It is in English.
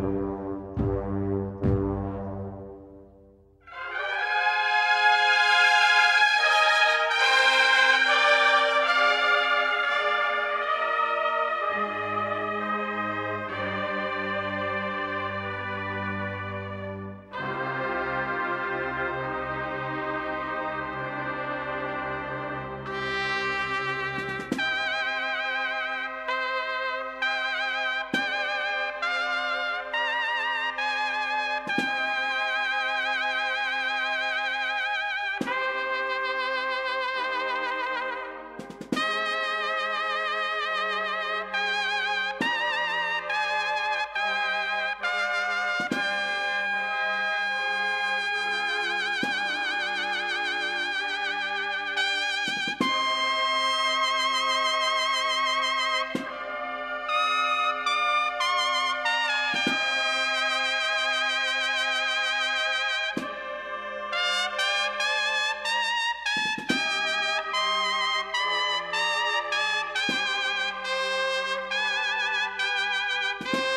Yeah. You